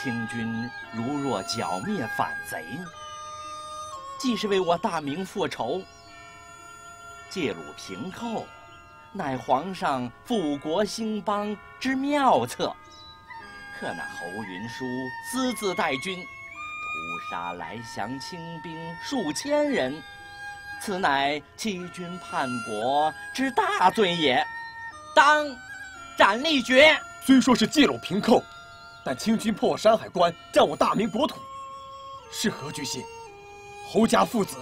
清军如若剿灭反贼，既是为我大明复仇，借鲁平寇，乃皇上富国兴邦之妙策。可那侯云舒私自带军，屠杀来降清兵数千人，此乃欺君叛国之大罪也，当斩立决。虽说是借鲁平寇。但清军破山海关，占我大明国土，是何居心？侯家父子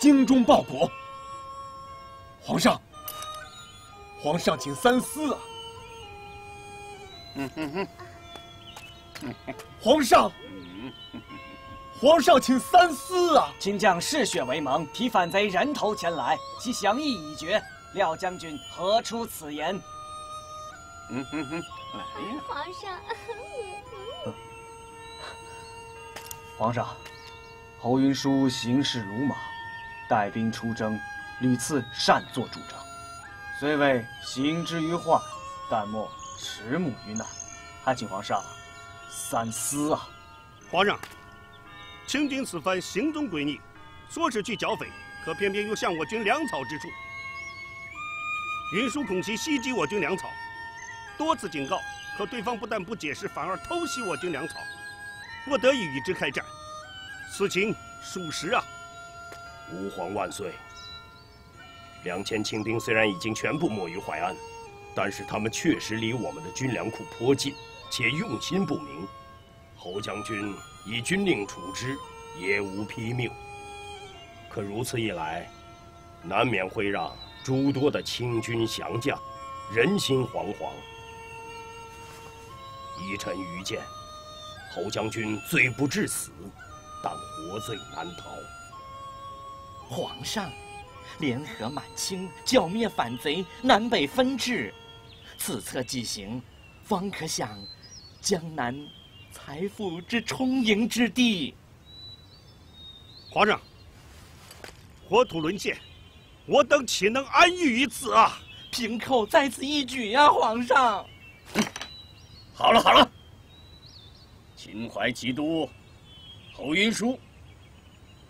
精忠报国。皇上，皇上，请三思啊！皇上，皇上，请三思啊！秦将嗜血为盟，提反贼人头前来，其降意已决。廖将军何出此言？嗯哼哼。皇上，皇上，侯云舒行事鲁莽，带兵出征，屡次擅作主张，虽未行之于患，但莫迟暮于难，还请皇上三思啊！皇上，清军此番行踪诡秘，说是去剿匪，可偏偏又向我军粮草之处。云舒恐其袭击我军粮草。多次警告，可对方不但不解释，反而偷袭我军粮草，不得已与之开战。此情属实啊！吾皇万岁！两千清兵虽然已经全部没于淮安，但是他们确实离我们的军粮库颇近，且用心不明。侯将军以军令处之，也无批谬。可如此一来，难免会让诸多的清军降将人心惶惶。依臣愚见，侯将军罪不至死，但活罪难逃。皇上，联合满清，剿灭反贼，南北分治，此策既行，方可享江南财富之充盈之地。皇上，国土沦陷，我等岂能安逸于此啊？平寇在此一举呀，皇上。好了好了，秦淮提督侯云舒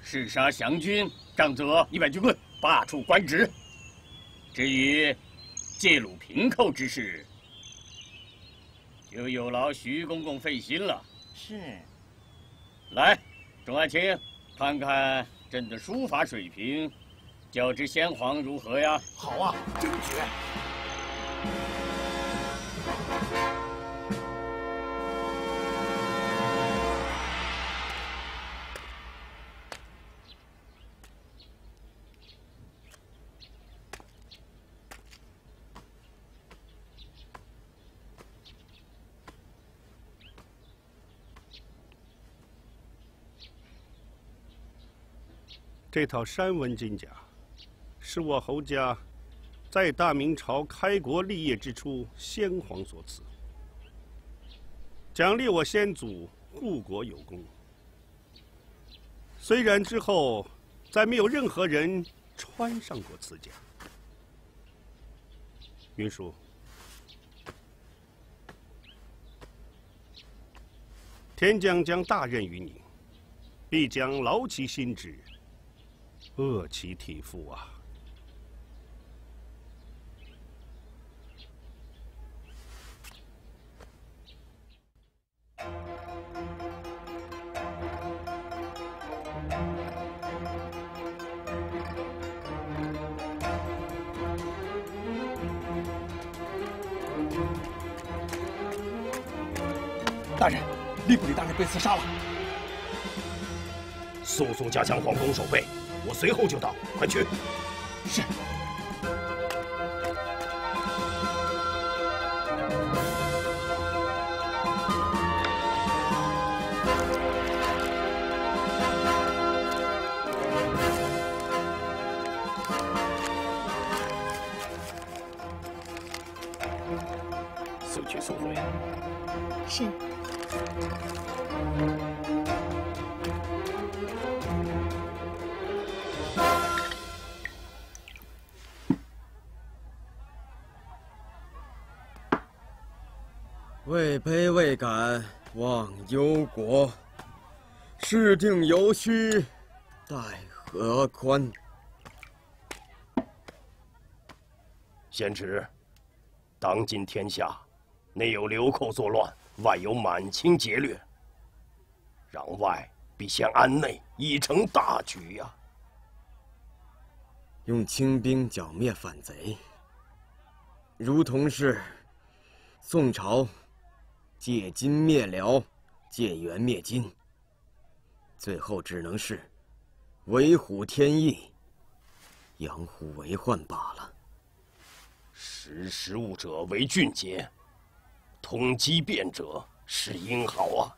弑杀降军，杖责一百军棍，罢黜官职。至于借鲁平寇之事，就有劳徐公公费心了。是。来，众爱卿，看看朕的书法水平，较之先皇如何呀？好啊，真绝。这套山文金甲，是我侯家在大明朝开国立业之初，先皇所赐，奖励我先祖护国有功。虽然之后再没有任何人穿上过此甲，云舒，天将将大任于你，必将劳其心志。饿其体肤啊！大人，吏部里大人被刺杀了，速速加强皇宫守备。我随后就到，快去！是。速去速回。是。位卑未敢，忘忧国，事定犹须待何宽？贤侄，当今天下，内有流寇作乱，外有满清劫掠，攘外必先安内，以成大局呀。用清兵剿灭反贼，如同是宋朝借金灭辽，借元灭金，最后只能是为虎添翼，养虎为患罢了。识时务者为俊杰，通机变者是英豪啊。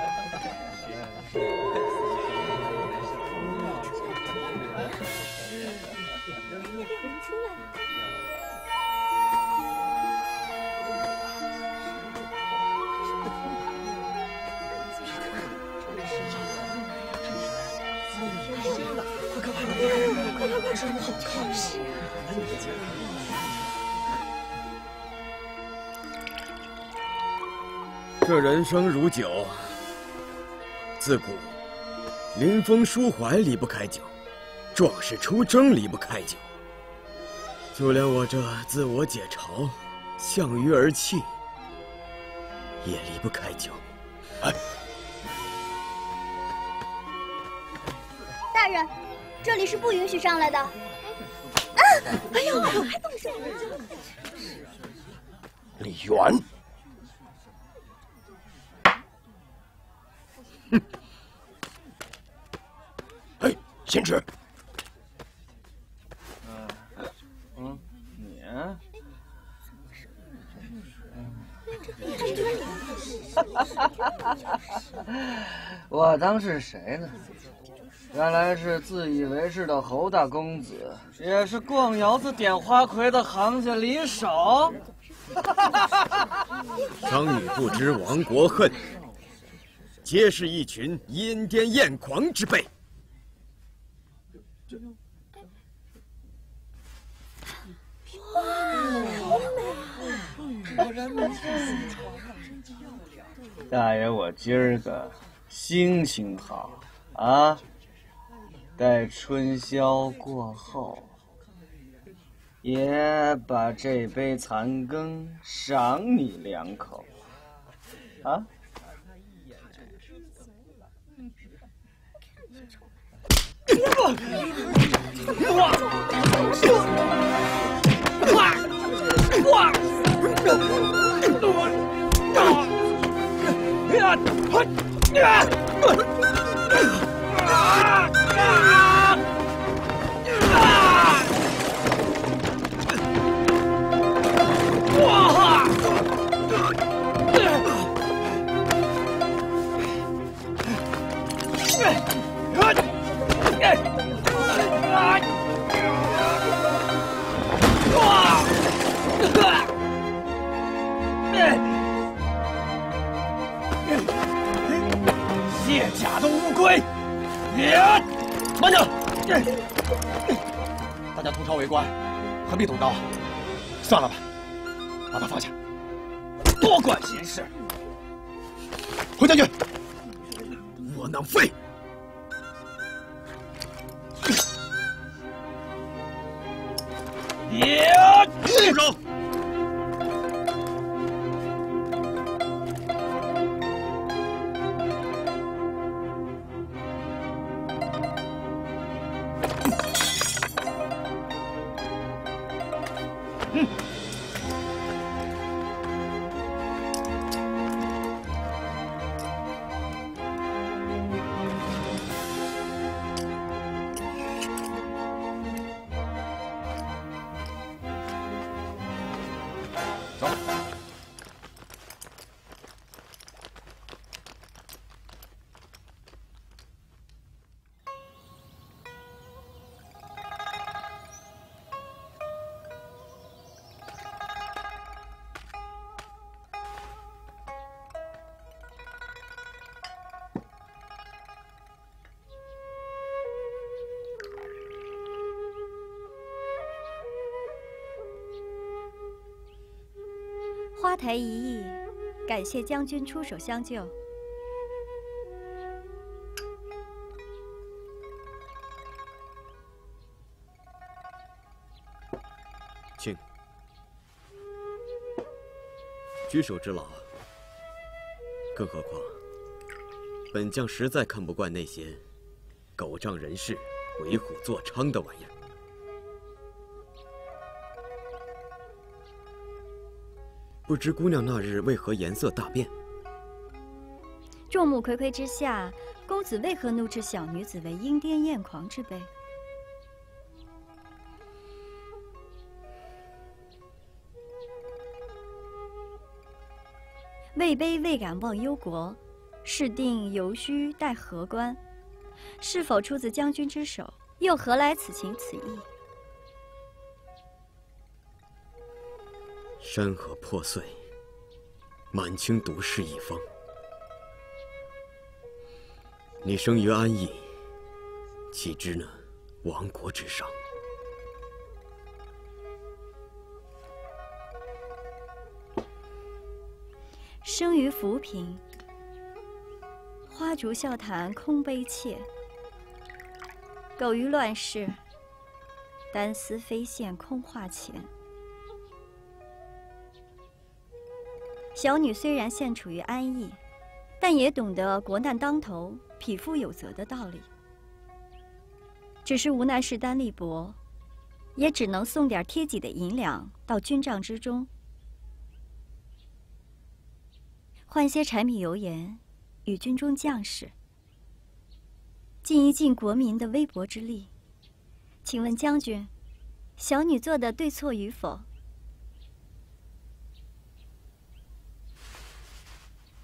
这人生如酒，自古临风抒怀离不开酒，壮士出征离不开酒，就连我这自我解嘲、向鱼而泣，也离不开酒。哎，大人，这里是不允许上来的。啊！哎呦，还动手！李元。哼！哎，贤侄。嗯嗯，你。哈哈哈哈哈！我当是谁呢？原来是自以为是的侯大公子，也是逛窑子点花魁的行家李守。商女不知亡国恨，皆是一群阴癫艳狂之辈。大爷，我今儿个心情好啊！待春宵过后，也把这杯残羹赏你两口，啊！卸甲的乌龟，慢着！大家同朝为官，何必动刀？算了吧，把他放下。多管闲事！回将军，窝囊废！住手！台一役，感谢将军出手相救。请，举手之劳。更何况，本将实在看不惯那些狗仗人势、为虎作伥的玩意儿。不知姑娘那日为何颜色大变？众目睽睽之下，公子为何怒斥小女子为阴癫艳狂之辈？位卑未敢忘忧国，事定犹须待何关？是否出自将军之手？又何来此情此意？山河破碎，满清独势一方。你生于安邑，岂知呢亡国之伤？生于浮萍，花烛笑谈空悲切；苟于乱世，单丝飞线空画前。小女虽然现处于安逸，但也懂得国难当头，匹夫有责的道理。只是无奈势单力薄，也只能送点贴己的银两到军帐之中，换些柴米油盐与军中将士，尽一尽国民的微薄之力。请问将军，小女做的对错与否？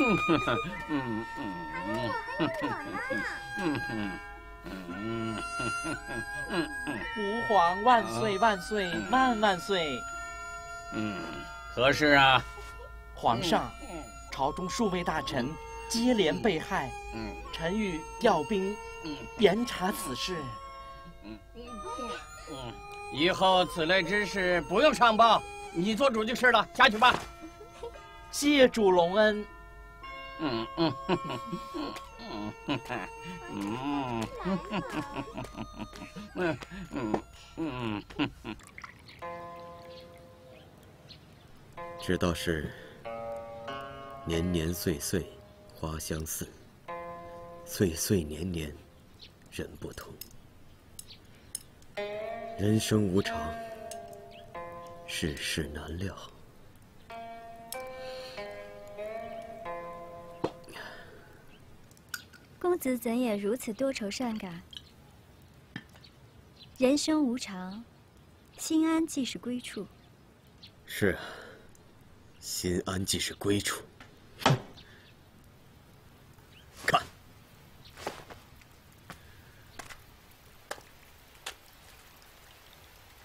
嗯吾皇万岁万岁万万岁！嗯，何事啊？皇上，朝中数位大臣接连被害，嗯，臣欲调兵，嗯，严查此事。嗯，以后此类之事不用上报，你做主就是了。下去吧。谢主隆恩。嗯嗯嗯嗯嗯嗯嗯嗯嗯嗯嗯，知道是年年岁岁花相似，岁岁年年人不同。人生无常，世事难料。公子怎也如此多愁善感？人生无常，心安即是归处。是啊，心安即是归处。看，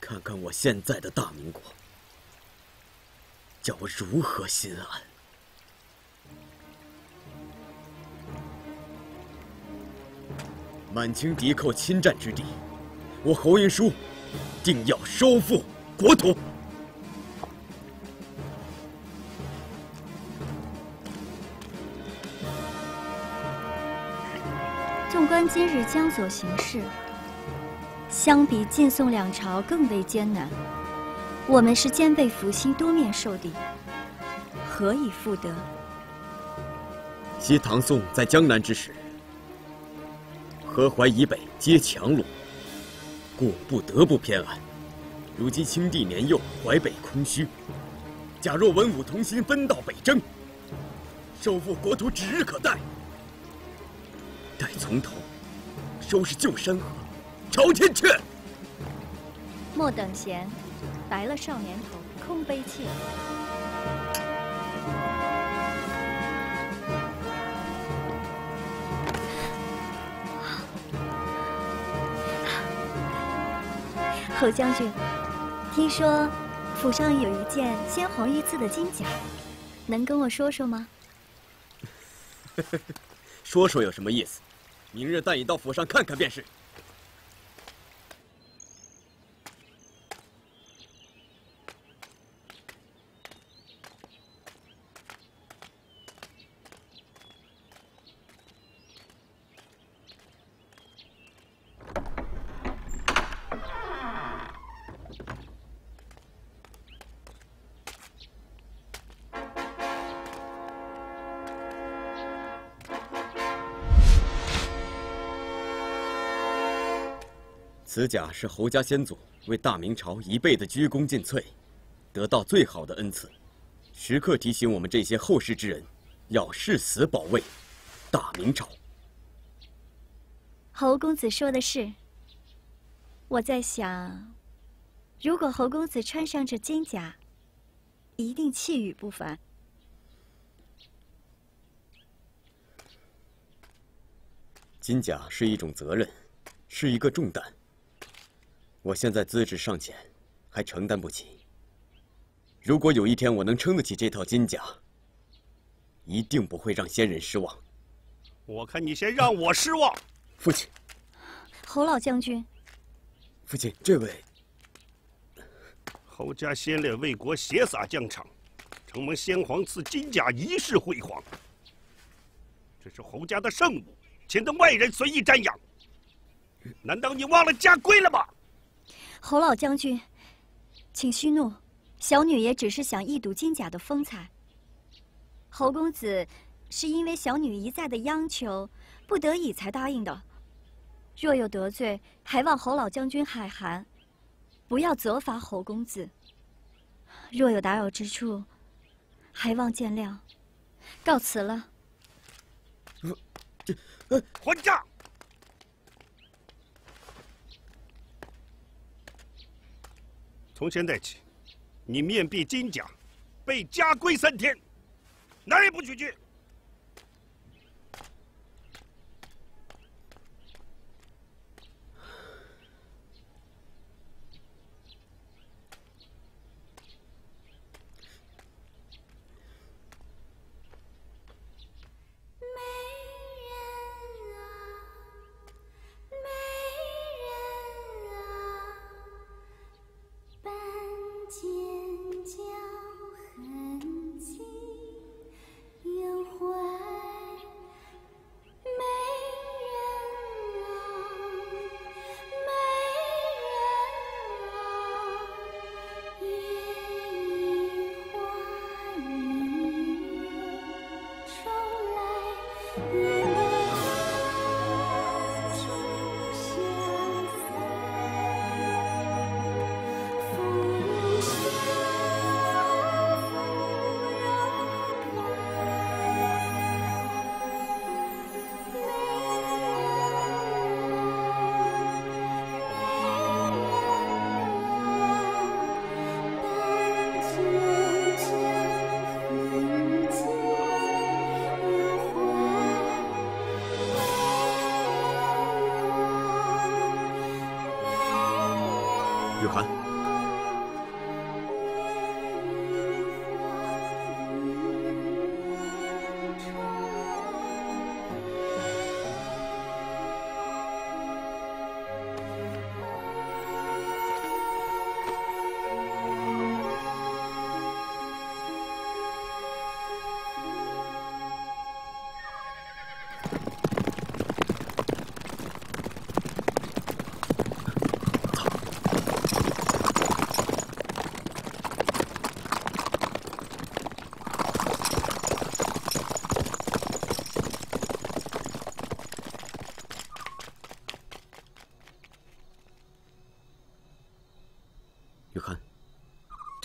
看看我现在的大明国，叫我如何心安？满清敌寇侵占之地，我侯云舒定要收复国土。纵观今日江左形势，相比晋宋两朝更为艰难。我们是兼备福星，多面受敌，何以复得？昔唐宋在江南之时。河淮以北皆强虏，故不得不偏安。如今清帝年幼，淮北空虚，假若文武同心，分道北征，收复国土指日可待。待从头收拾旧山河，朝天阙。莫等闲，白了少年头，空悲切。侯将军，听说府上有一件先皇御赐的金甲，能跟我说说吗？说说有什么意思？明日带你到府上看看便是。此甲是侯家先祖为大明朝一辈子鞠躬尽瘁，得到最好的恩赐，时刻提醒我们这些后世之人，要誓死保卫大明朝。侯公子说的是。我在想，如果侯公子穿上这金甲，一定气宇不凡。金甲是一种责任，是一个重担。我现在资质尚浅，还承担不起。如果有一天我能撑得起这套金甲，一定不会让先人失望。我看你先让我失望。父亲，侯老将军，父亲，这位侯家先烈为国血洒疆场，承蒙先皇赐金甲，一世辉煌。这是侯家的圣物，岂能外人随意瞻仰？难道你忘了家规了吗？侯老将军，请息怒，小女也只是想一睹金甲的风采。侯公子是因为小女一再的央求，不得已才答应的。若有得罪，还望侯老将军海涵，不要责罚侯公子。若有打扰之处，还望见谅。告辞了。还价！从现在起，你面壁金甲，被家规三天，哪也不许去。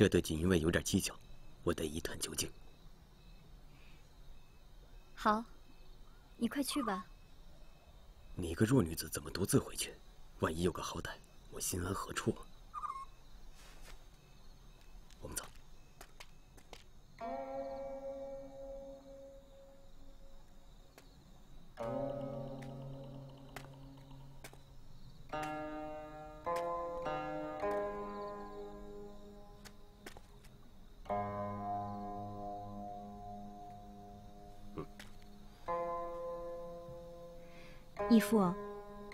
这对锦衣卫有点蹊跷，我得一探究竟。好，你快去吧。你一个弱女子怎么独自回去？万一有个好歹，我心安何处啊？父，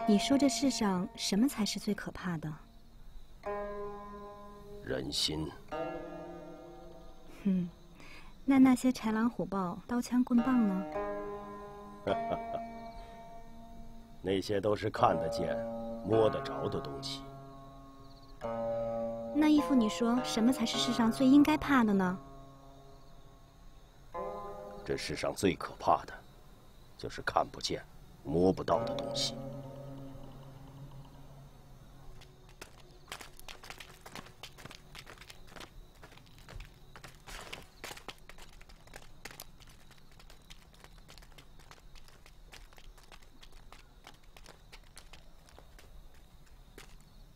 你说这世上什么才是最可怕的？人心。哼，那那些豺狼虎豹、刀枪棍棒呢？那些都是看得见、摸得着的东西。那义父，你说什么才是世上最应该怕的呢？这世上最可怕的，就是看不见、摸不到的东西。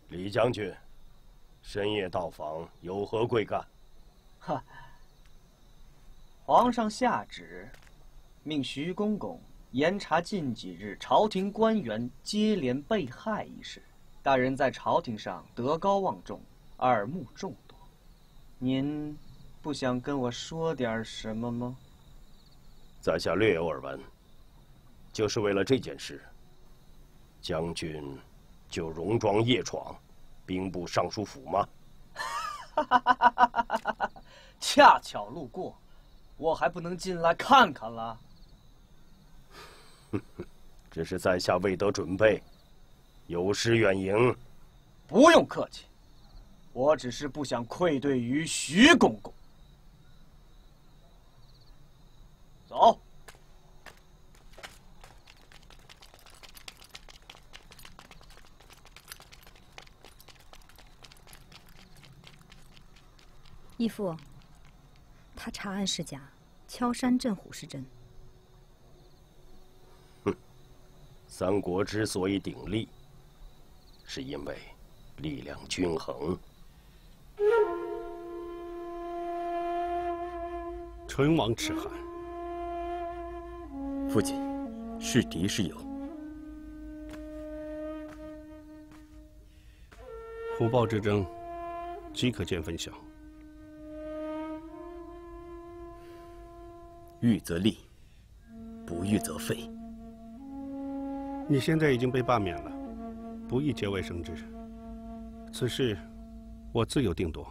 李将军，深夜到访，有何贵干？哈，皇上下旨，命徐公公严查近几日朝廷官员接连被害一事。大人在朝廷上德高望重，耳目众多，您不想跟我说点什么吗？在下略有耳闻，就是为了这件事，将军。就戎装夜闯兵部尚书府吗？恰巧路过，我还不能进来看看了。只是在下未得准备，有失远迎。不用客气，我只是不想愧对于徐公公。走。义父，他查案是假，敲山震虎是真。哼，三国之所以鼎立，是因为力量均衡。唇亡齿寒。父亲，是敌是友？虎豹之争，即可见分晓。欲则立，不欲则废。你现在已经被罢免了，不宜节外生枝。此事，我自有定夺。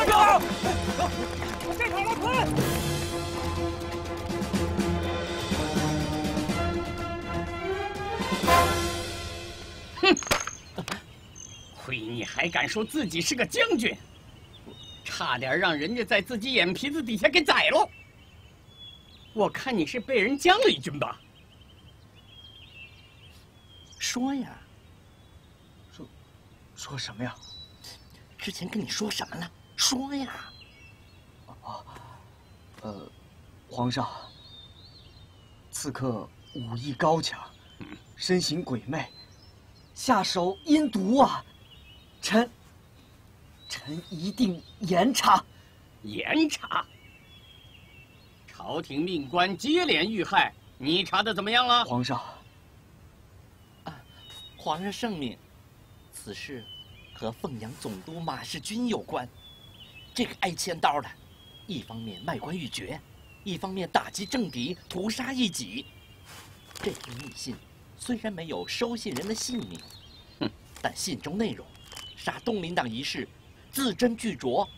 站住！哼！亏你还敢说自己是个将军，差点让人家在自己眼皮子底下给宰了。我看你是被人将了一军吧？说呀，说，说什么呀？之前跟你说什么了？说呀。啊，呃，皇上，刺客武艺高强，身形鬼魅，下手阴毒啊！臣。臣一定严查，严查。朝廷命官接连遇害，你查的怎么样了？皇上，啊，皇上圣明，此事和凤阳总督马世军有关。这个挨千刀的，一方面卖官鬻爵，一方面打击政敌，屠杀异己。这封密信虽然没有收信人的姓名，哼，但信中内容，杀东林党一事。字斟句酌，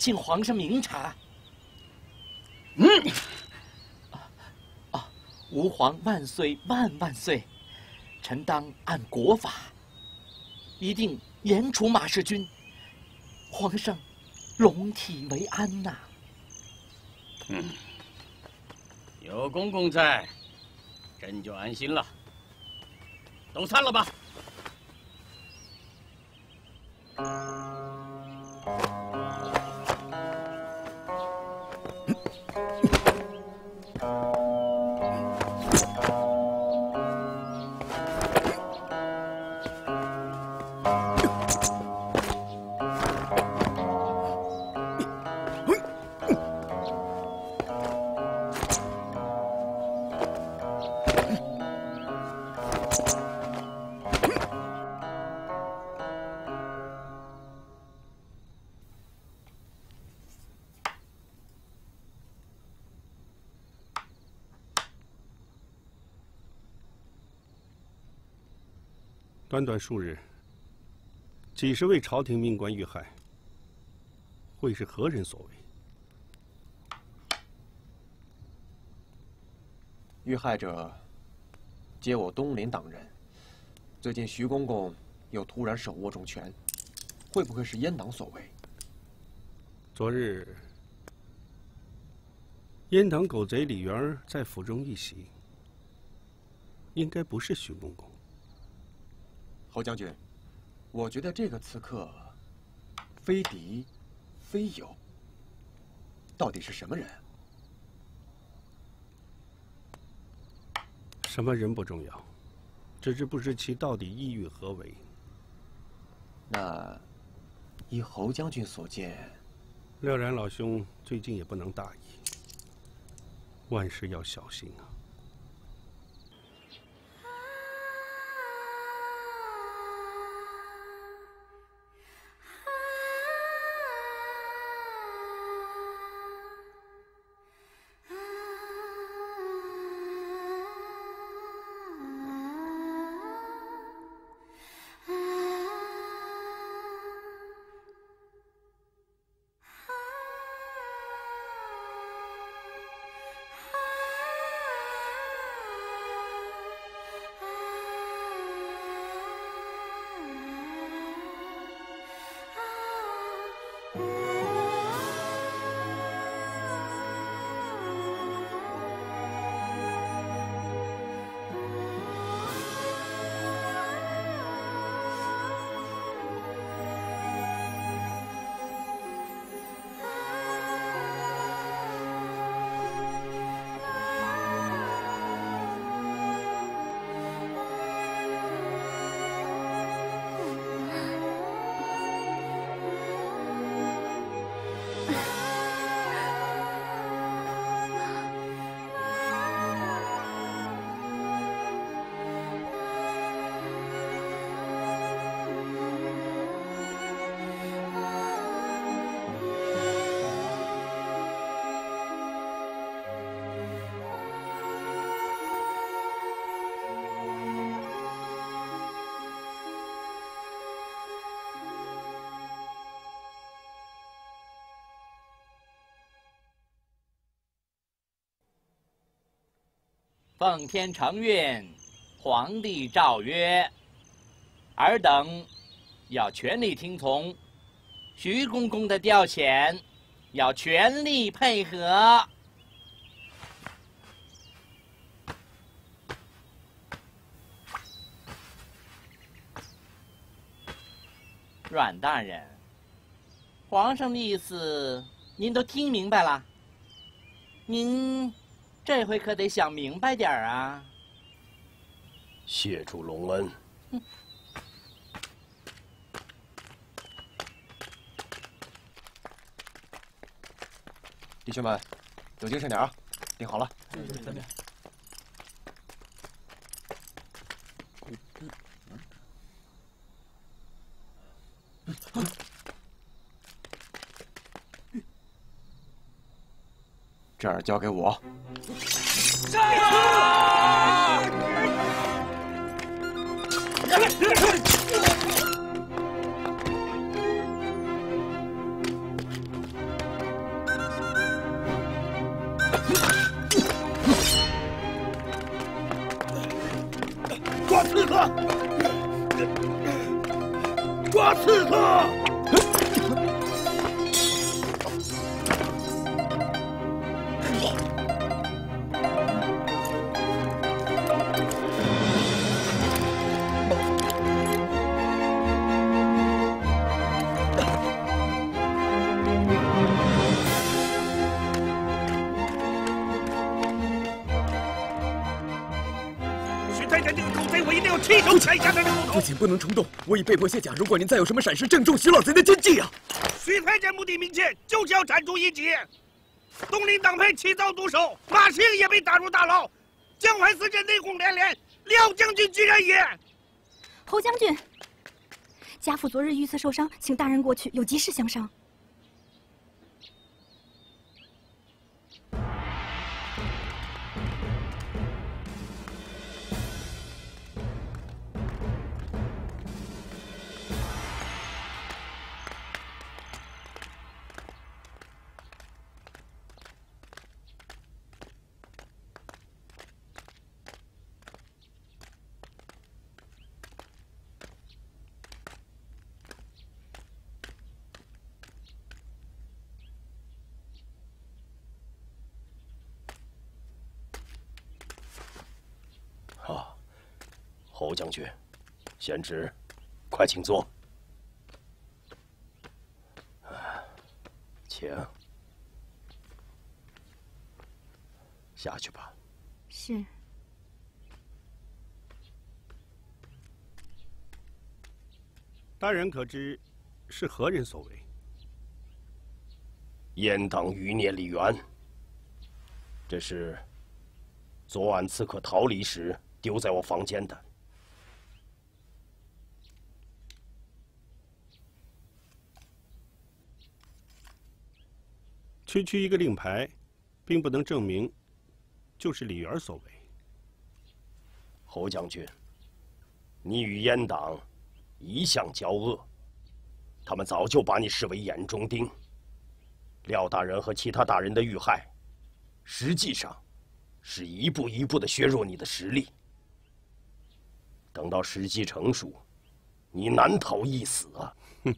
请皇上明察。嗯，啊啊！吾皇万岁万万岁！臣当按国法，一定严处马士军。皇上，龙体为安呐。嗯，有公公在，朕就安心了。都散了吧。短短数日，几十位朝廷命官遇害，会是何人所为？遇害者皆我东林党人。最近徐公公又突然手握重权，会不会是阉党所为？昨日，阉党狗贼李元在府中遇袭，应该不是徐公公。侯将军，我觉得这个刺客非敌非友，到底是什么人？什么人不重要，只是不知其到底意欲何为。那依侯将军所见，廖然老兄最近也不能大意，万事要小心啊。奉天承运，皇帝诏曰：尔等要全力听从，徐公公的调遣，要全力配合。阮大人，皇上的意思您都听明白了？您。这回可得想明白点儿啊！谢主隆恩。弟兄们，有精神点啊！定好了。这儿交给我。抓刺客！抓刺客！下他的头父！亲不能冲动，我已被迫卸甲。如果您再有什么闪失，正中徐老贼的奸计啊！徐太监目的明确，就是要铲除异己。东林党派起遭毒手，马兴也被打入大牢，江淮四镇内讧连连，廖将军居然也……侯将军，家父昨日遇刺受伤，请大人过去，有急事相商。贤侄，快请坐。啊，请下去吧。是。大人可知是何人所为？阉党余孽李元，这是昨晚刺客逃离时丢在我房间的。区区一个令牌，并不能证明就是李元所为。侯将军，你与阉党一向交恶，他们早就把你视为眼中钉。廖大人和其他大人的遇害，实际上是一步一步的削弱你的实力。等到时机成熟，你难逃一死啊！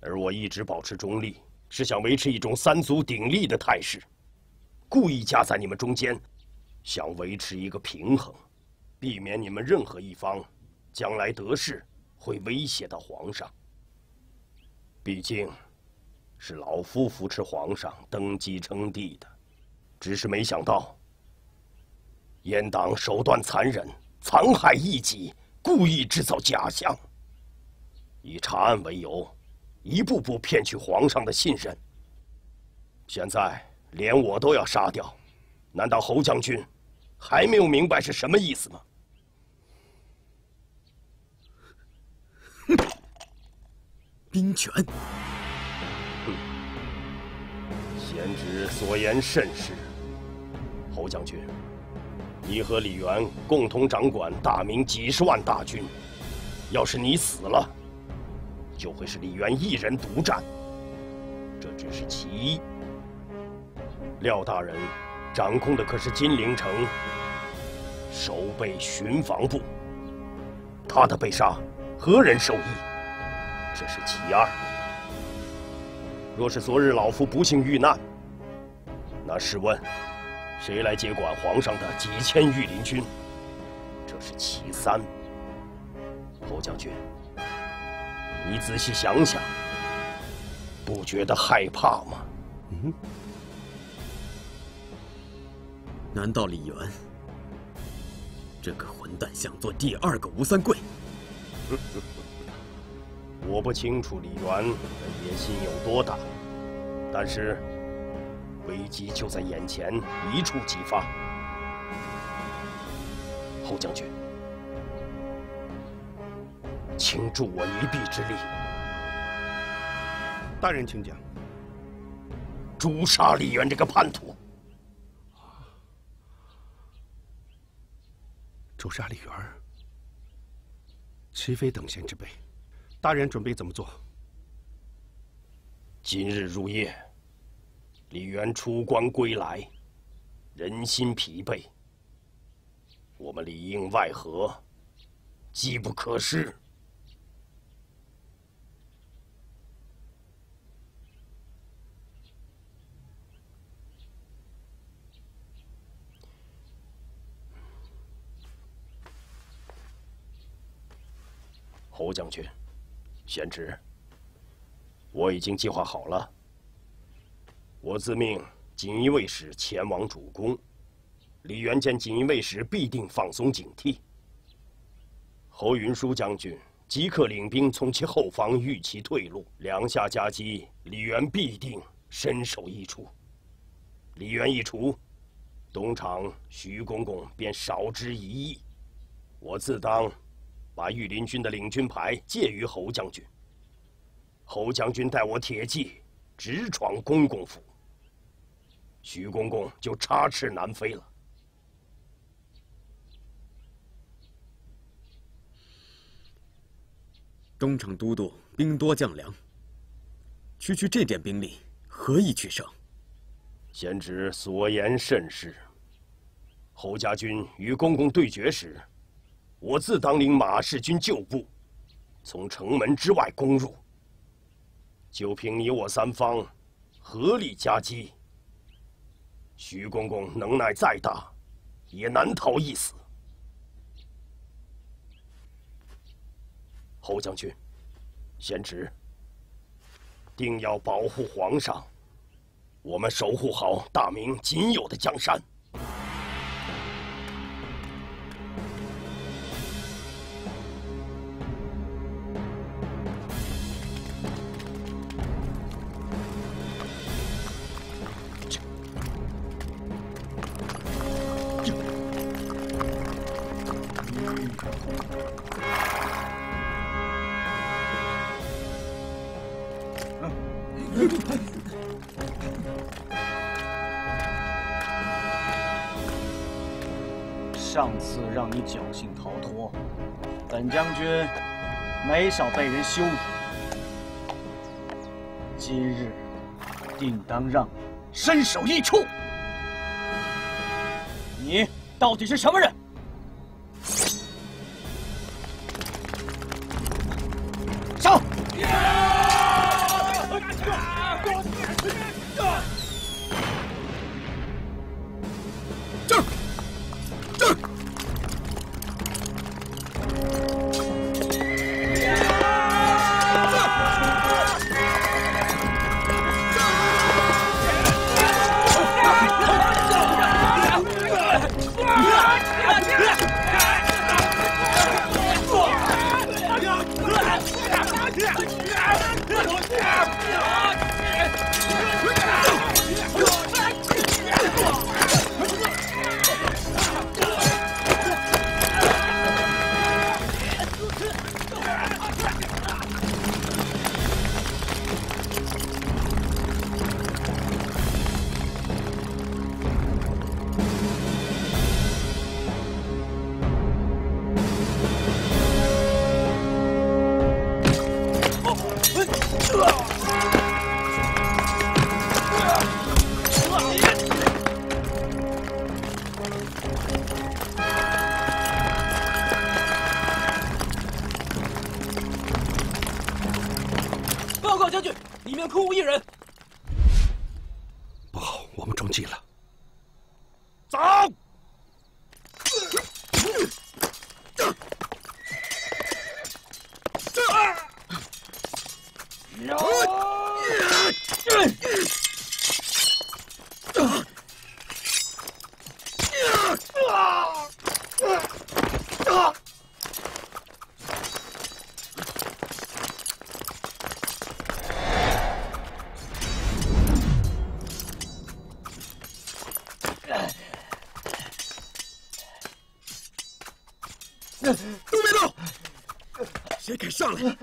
而我一直保持中立，是想维持一种三足鼎立的态势，故意夹在你们中间，想维持一个平衡，避免你们任何一方将来得势会威胁到皇上。毕竟。是老夫扶持皇上登基称帝的，只是没想到，阉党手段残忍，残害异己，故意制造假象，以查案为由，一步步骗取皇上的信任。现在连我都要杀掉，难道侯将军还没有明白是什么意思吗？哼，兵权。贤侄所言甚是，侯将军，你和李元共同掌管大明几十万大军，要是你死了，就会是李渊一人独占。这只是其一。廖大人掌控的可是金陵城守备巡防部，他的被杀，何人受益？这是其二。若是昨日老夫不幸遇难，那试问，谁来接管皇上的几千御林军？这是其三。侯将军，你仔细想想，不觉得害怕吗？嗯？难道李元这个混蛋想做第二个吴三桂？我不清楚李元的野心有多大，但是危机就在眼前，一触即发。侯将军，请助我一臂之力。大人，请讲。诛杀李元这个叛徒。诛杀李元，岂非等闲之辈？大人准备怎么做？今日入夜，李元出关归来，人心疲惫，我们里应外合，机不可失。侯将军，贤侄，我已经计划好了。我自命锦衣卫使前往主攻，李元见锦衣卫使必定放松警惕。侯云舒将军即刻领兵从其后方御其退路，两下夹击，李元必定身首异处。李元一除，东厂徐公公便少之一役。我自当。把御林军的领军牌借于侯将军。侯将军待我铁骑直闯公公府，徐公公就插翅难飞了。东厂都督兵多将良，区区这点兵力，何以取胜？贤侄所言甚是。侯家军与公公对决时。我自当领马氏军旧部，从城门之外攻入。就凭你我三方合力夹击，徐公公能耐再大，也难逃一死。侯将军，贤侄，定要保护皇上，我们守护好大明仅有的江山。没少被人羞辱。今日定当让你身首异处。你到底是什么人？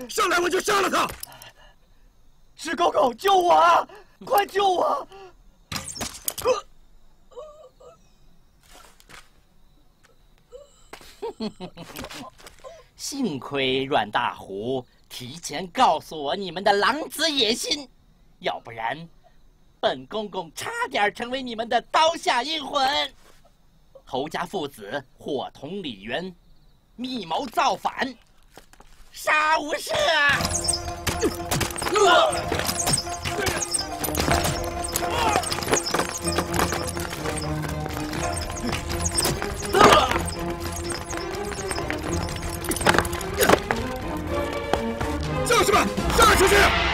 上来我就杀了他！赤狗狗，救我啊！快救我！幸亏阮大虎提前告诉我你们的狼子野心，要不然，本公公差点成为你们的刀下阴魂。侯家父子伙同李渊，密谋造反。不是啊。驾士们杀出去！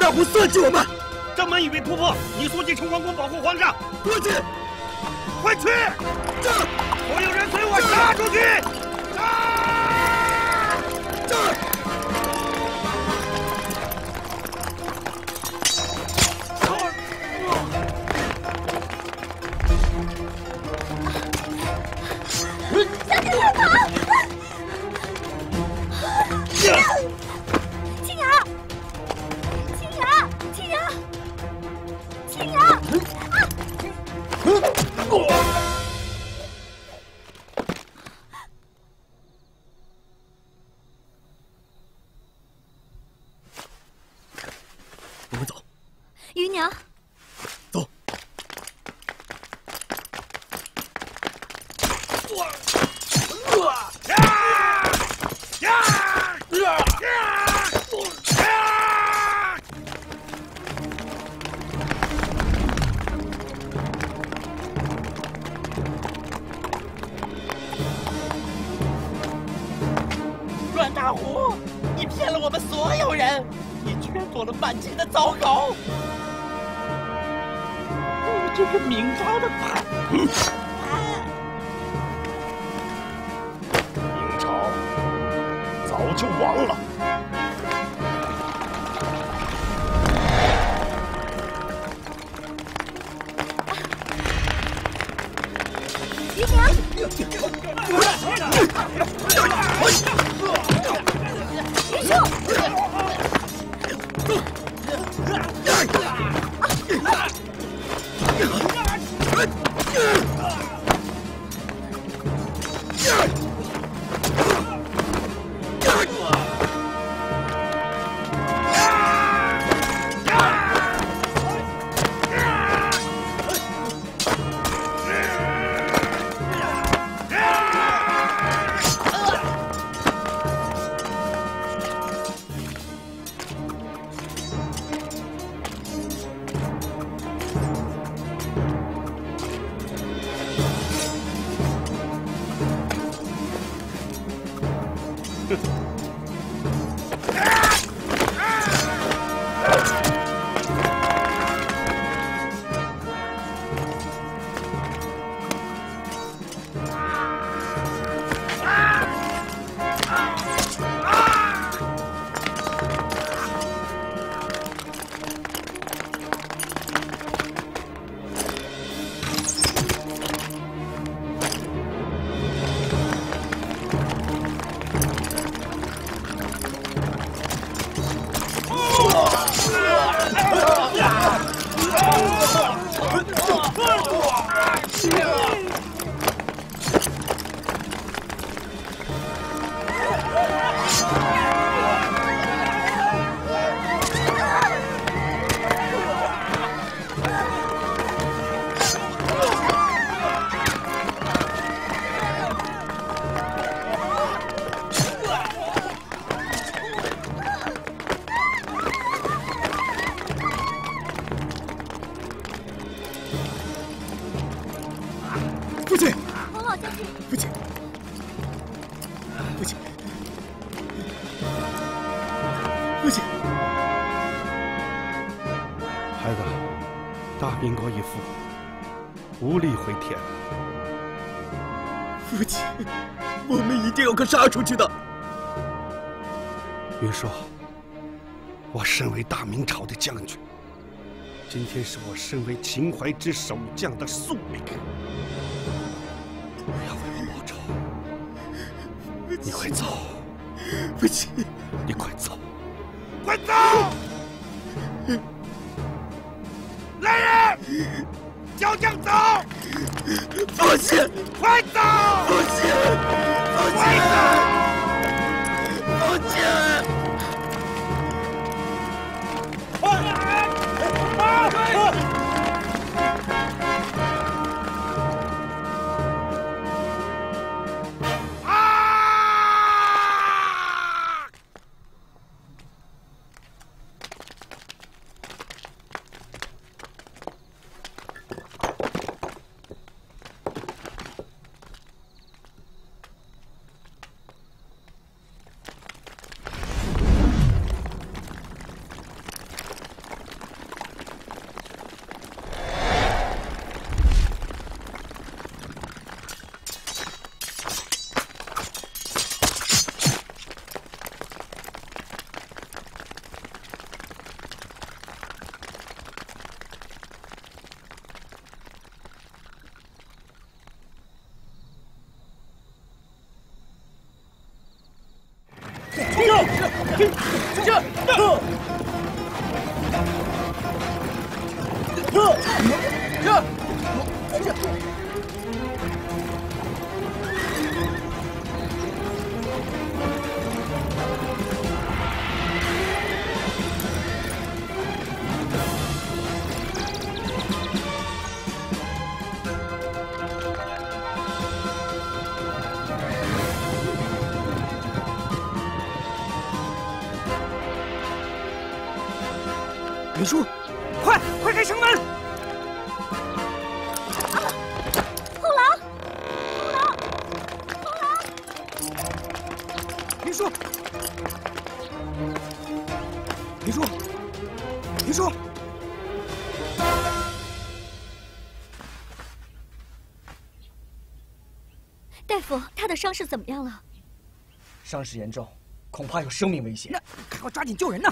大虎算计我们。正门已被突破，你速进城隍宫保护皇上。快去，快去！这，所有人随我杀出去！杀出去的，云舒，我身为大明朝的将军，今天是我身为秦淮之守将的宿命。你要为我报仇，你快走！父亲，你快走！快走！来人，小将走！父亲，快走！父亲，父亲，快来！伤势怎么样了？伤势严重，恐怕有生命危险。那赶快抓紧救人呐！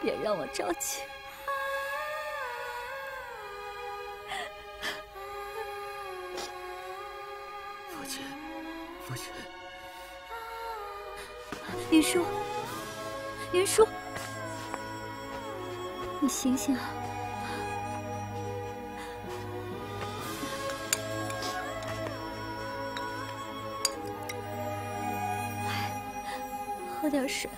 别让我着急。父亲，父亲，云舒，云舒，你醒醒啊！喝点水。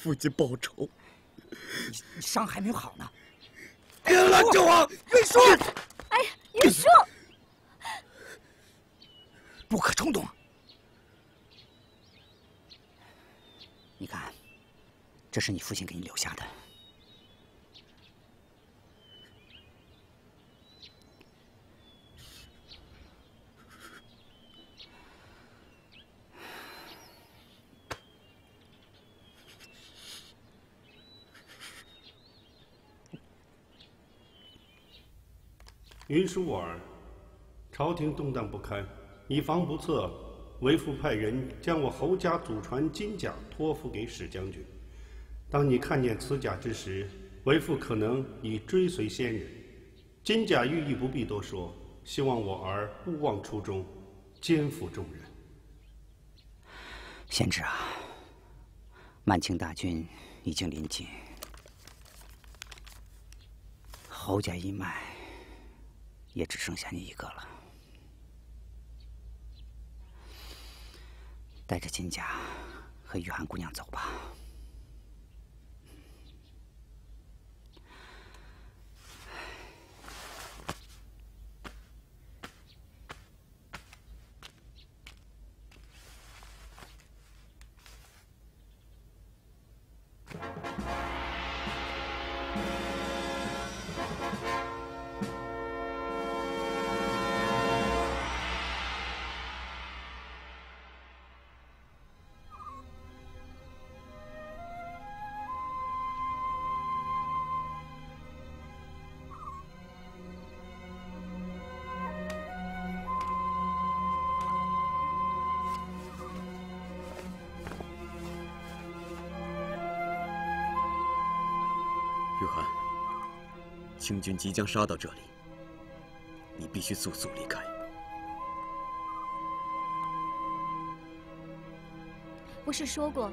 父亲报仇。你你伤还没好呢！别拦着我！云舒，哎，云舒，不可冲动。你看，这是你父亲给你留下的。云舒儿，朝廷动荡不堪，以防不测，为父派人将我侯家祖传金甲托付给史将军。当你看见此甲之时，为父可能已追随先人。金甲寓意不必多说，希望我儿勿忘初衷，肩负重任。贤侄啊，满清大军已经临近，侯家一脉也只剩下你一个了。带着金甲和玉涵姑娘走吧。清军即将杀到这里，你必须速速离开。不是说过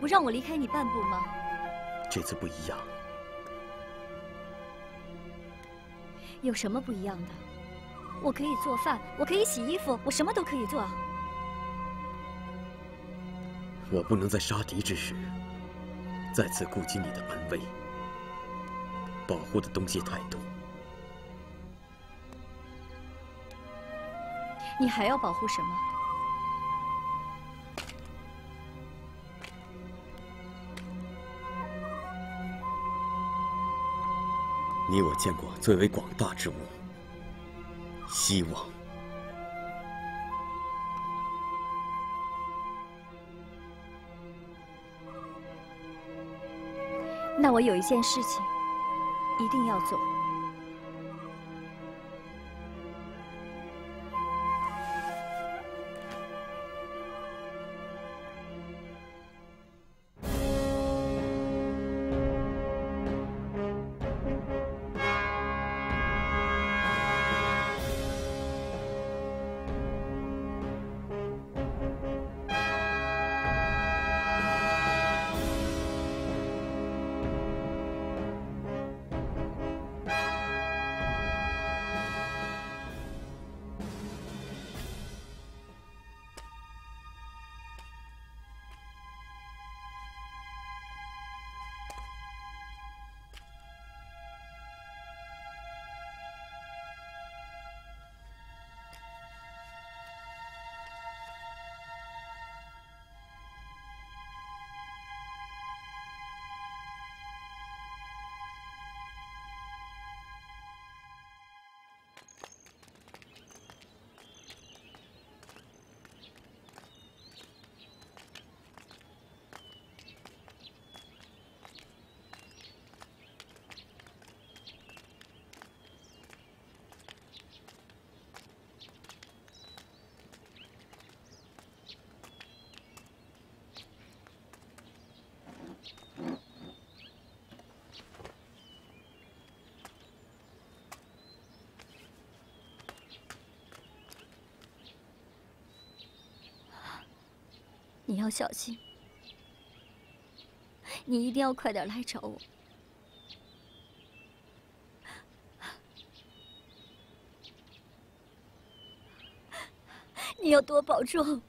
不让我离开你半步吗？这次不一样。有什么不一样的？我可以做饭，我可以洗衣服，我什么都可以做。我不能在杀敌之时再次顾及你的安危，保护的东西太多。你还要保护什么？你我见过最为广大之物，希望。那我有一件事情一定要走。你要小心，你一定要快点来找我。你要多保重。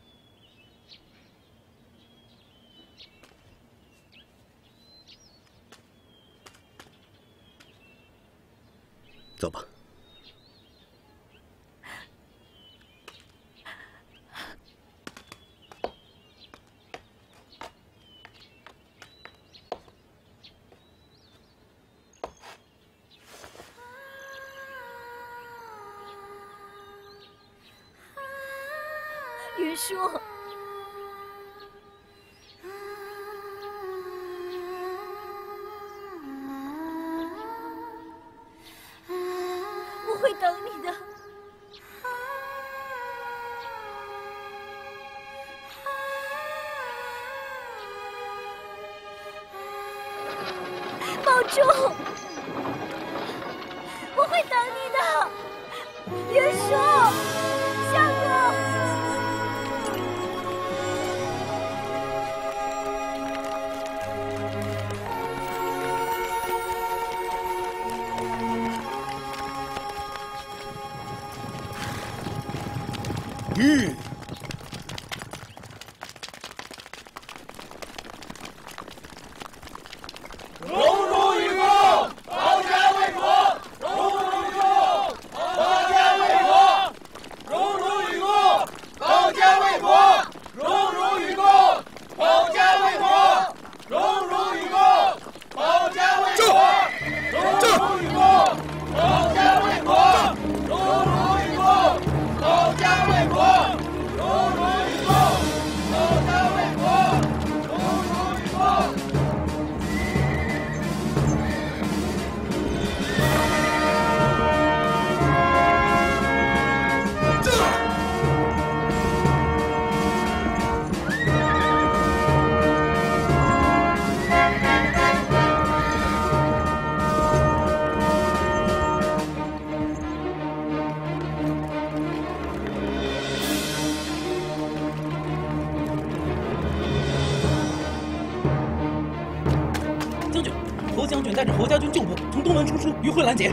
带着侯家军旧部从东门出出，于会拦截。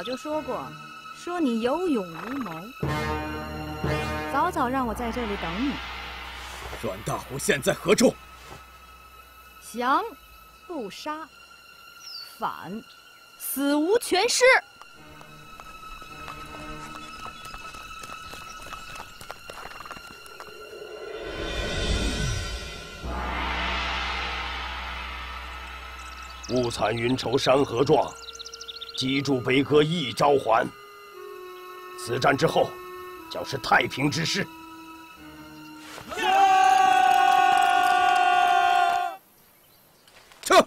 早就说过，说你有勇无谋，早早让我在这里等你。阮大虎现在何处？降，不杀；反，死无全尸。雾惨云愁山河壮，击筑悲歌一朝还。此战之后，将是太平之世。撤！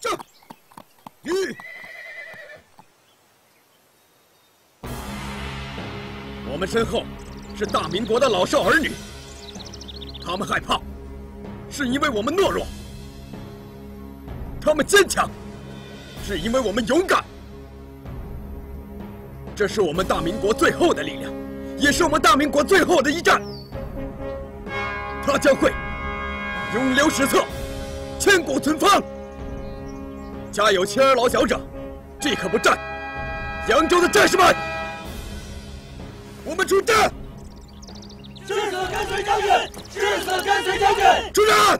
撤！吁！我们身后是大明国的老少儿女，他们害怕，是因为我们懦弱；他们坚强，是因为我们勇敢。这是我们大明国最后的力量，也是我们大明国最后的一战。它将会永留史册，千古存芳。家有妻儿老小者，即可不战。扬州的战士们，我们出战！誓死跟随将军！誓死跟随将军！出战！战！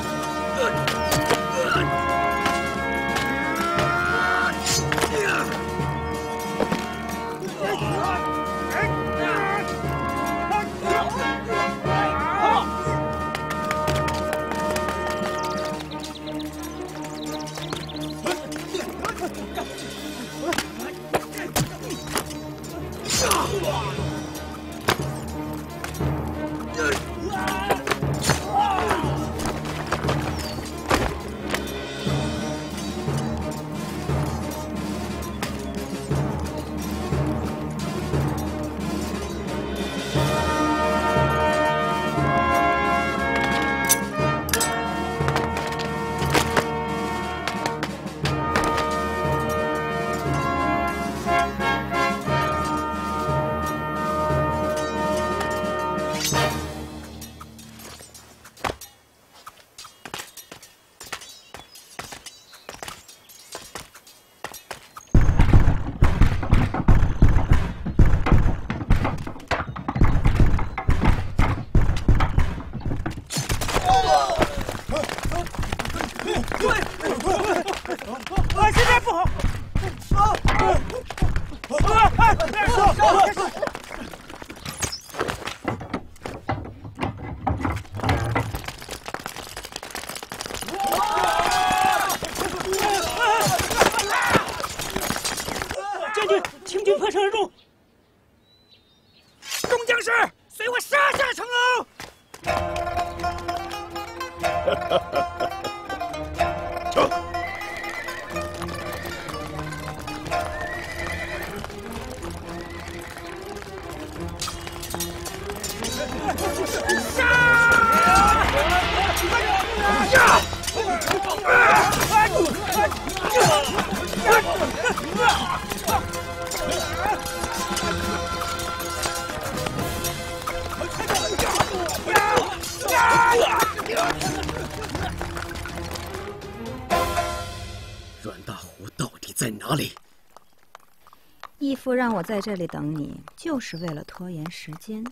让我在这里等你，就是为了拖延时间。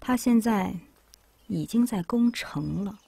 他现在已经在攻城了。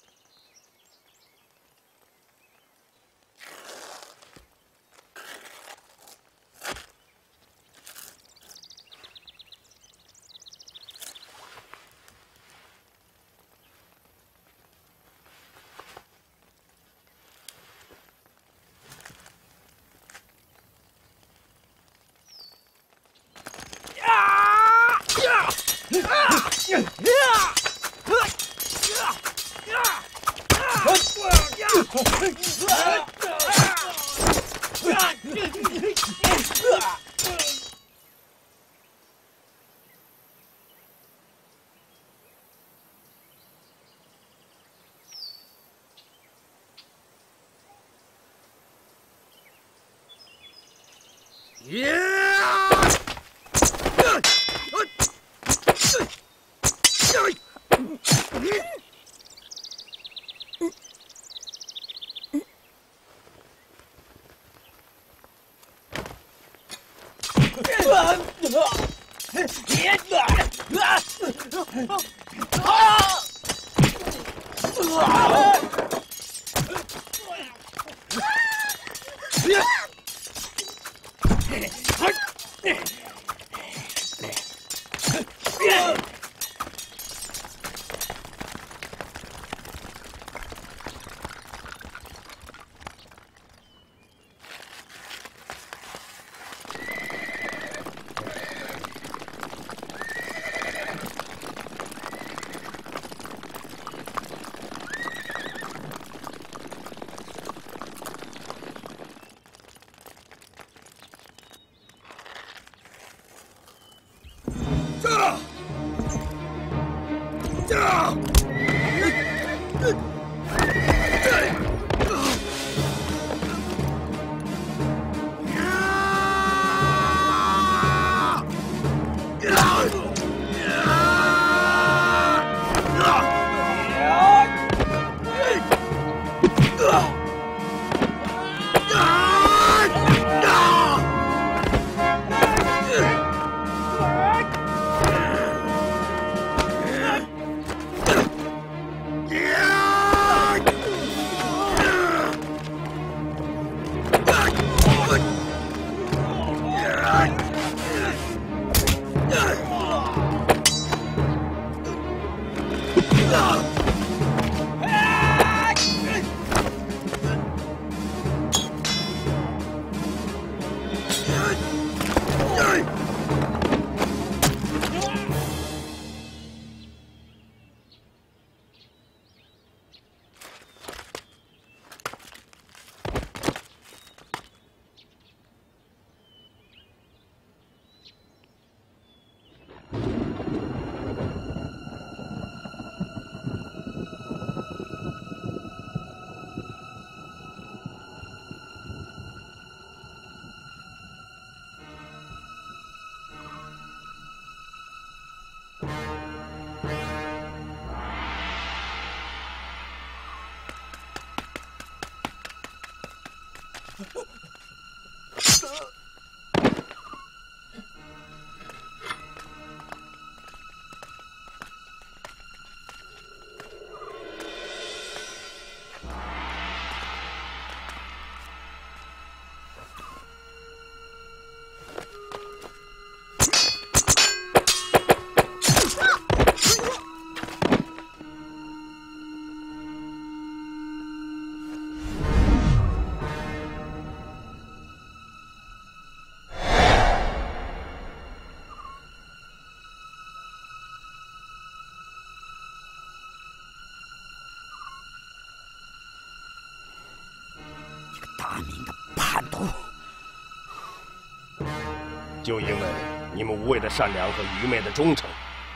就因为你们无畏的善良和愚昧的忠诚，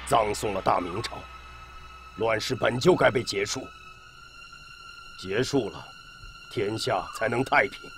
葬送了大明朝。乱世本就该被结束，结束了，天下才能太平。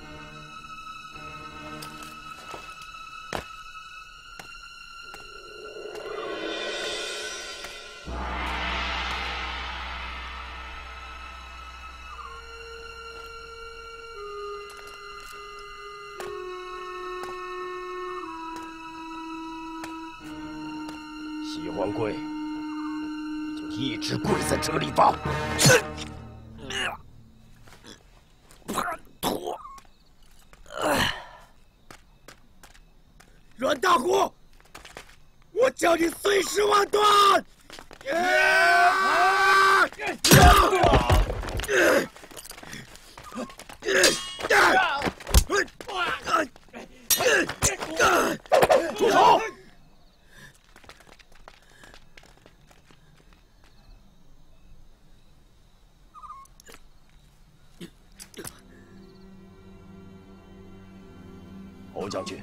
将军，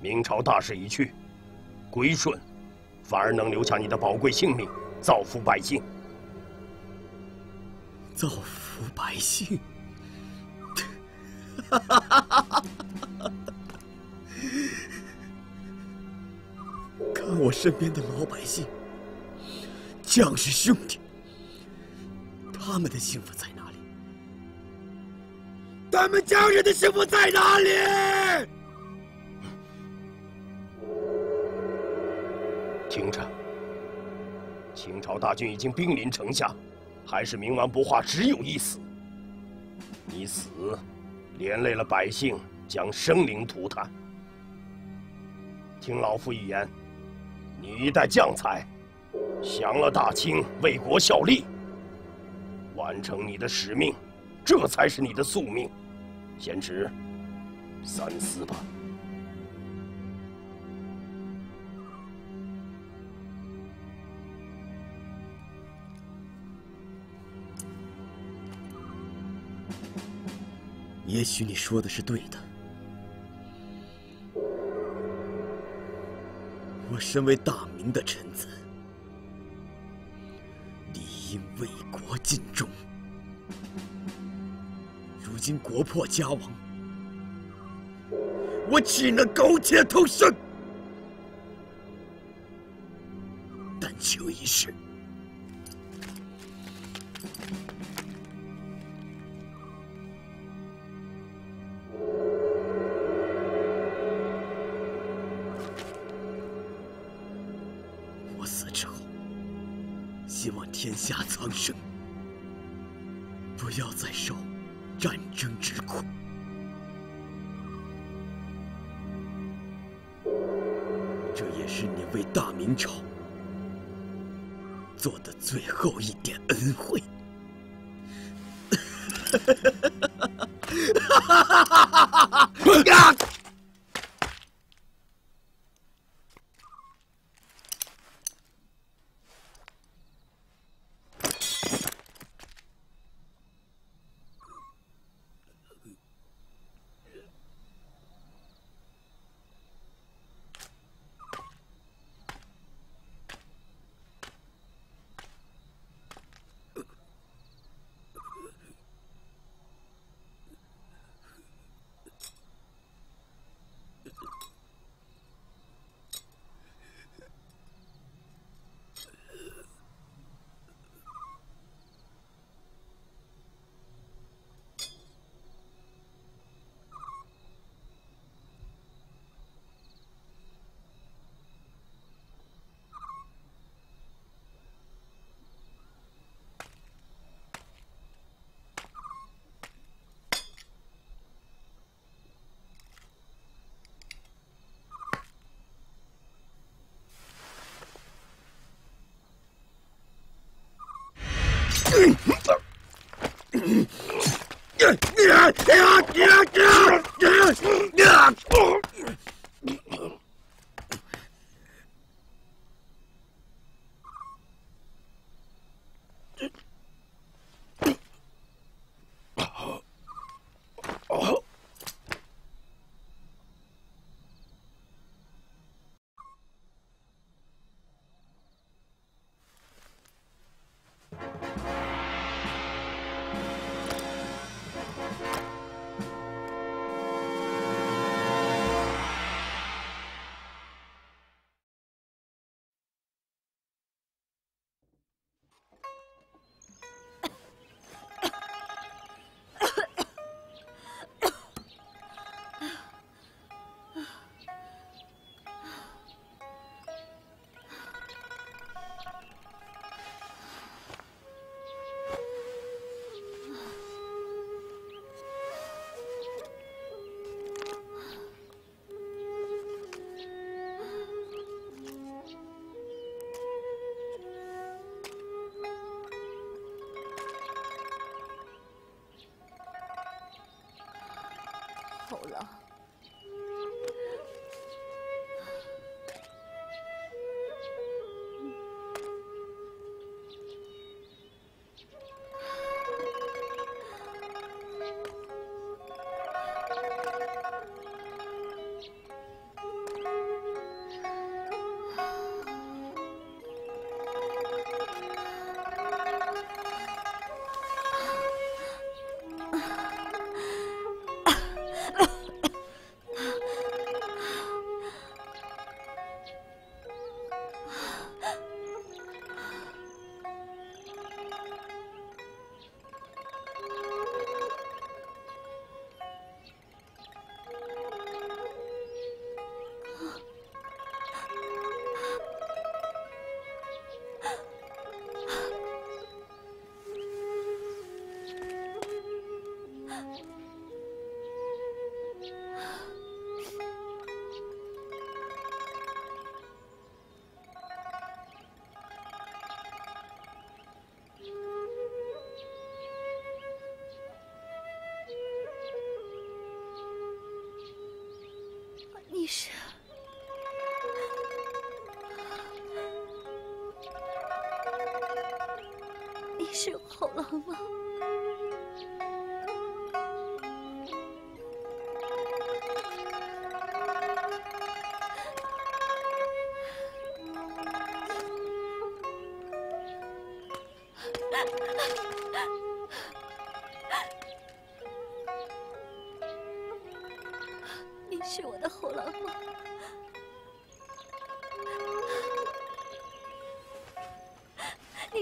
明朝大势已去，归顺反而能留下你的宝贵性命，造福百姓。造福百姓，看我身边的老百姓，将士兄弟，他们的幸福在哪里？他们家人的幸福在哪里？大军已经兵临城下，还是冥顽不化，只有一死。你死，连累了百姓，将生灵涂炭。听老夫一言，你一代将才，降了大清，为国效力，完成你的使命，这才是你的宿命。贤侄，三思吧。也许你说的是对的。我身为大明的臣子，理应为国尽忠。如今国破家亡，我岂能苟且偷生？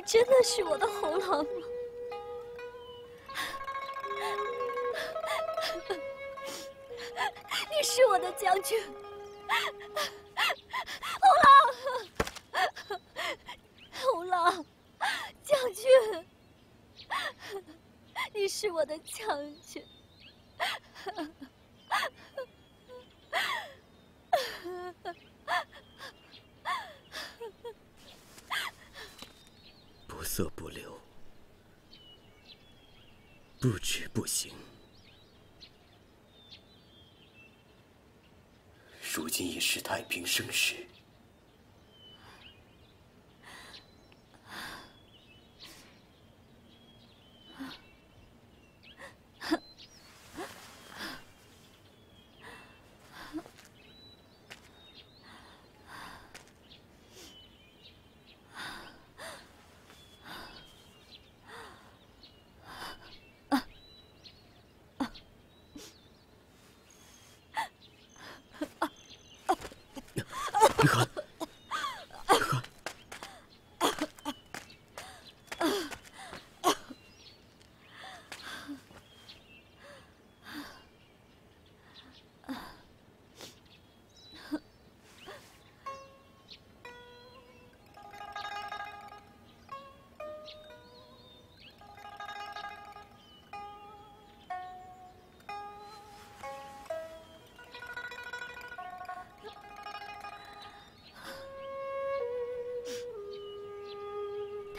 真的是我的喉咙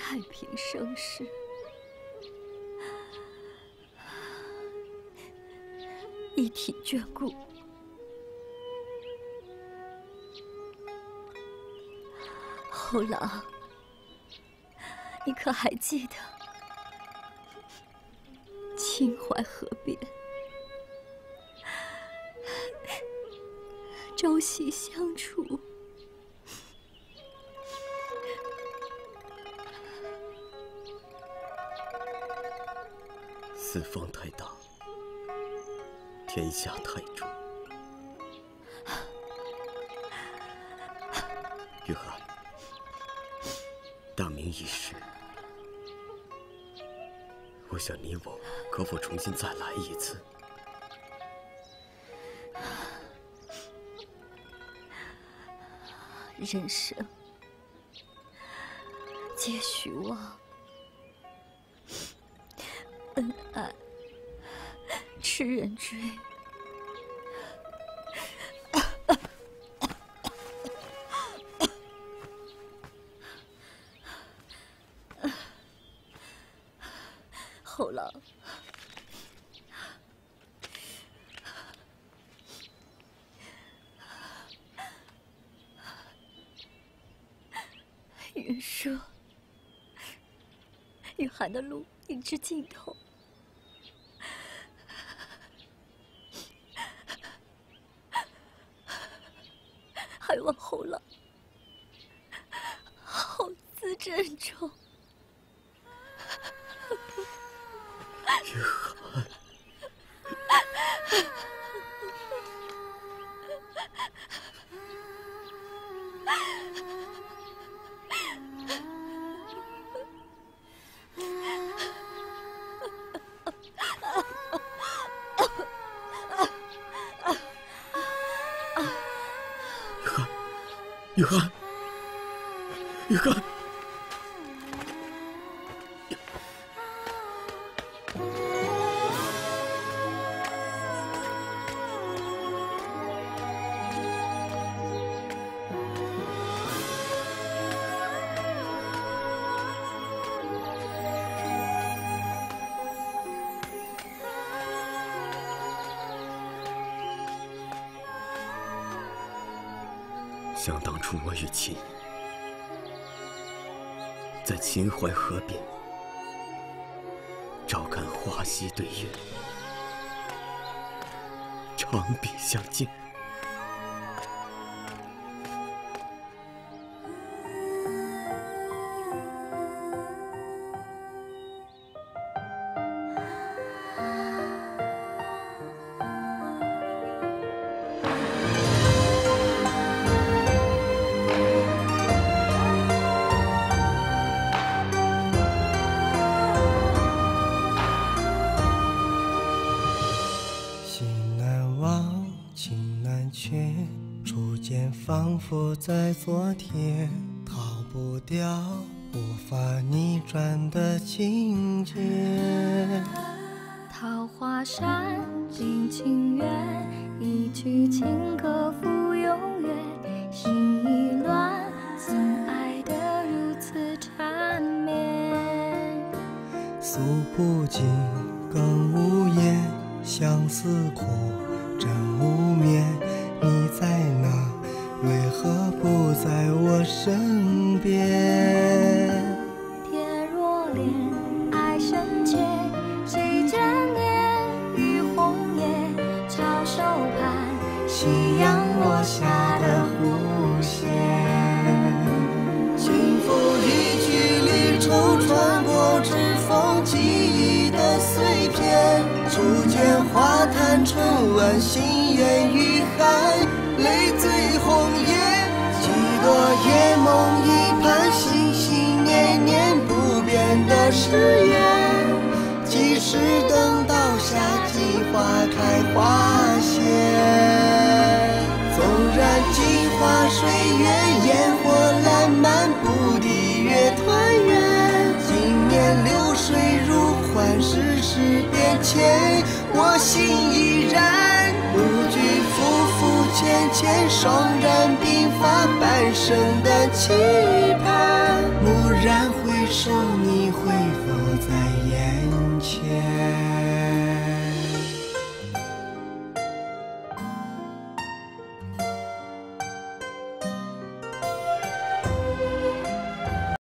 太平盛世，一体眷顾。后郎，你可还记得秦淮河边朝夕相处？人生寒的路已至尽头。想当初，我与秦在秦淮河边照看花溪对月，长柄相见。